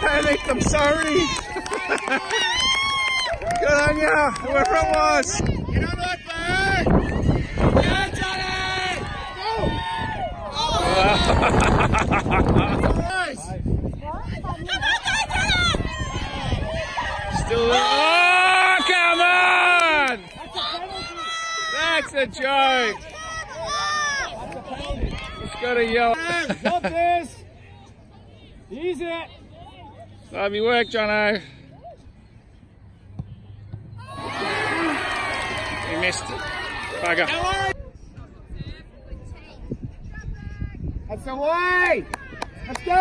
panicked, I'm sorry. Good on ya, whoever it was. Get on that fire! Yeah, Johnny! Go! Oh! Still. Oh, come on! That's a joke! That's a It's got to yell. Got this! Easy! Lovely work, Jono. He missed it. Bugger. That's the way! Let's go!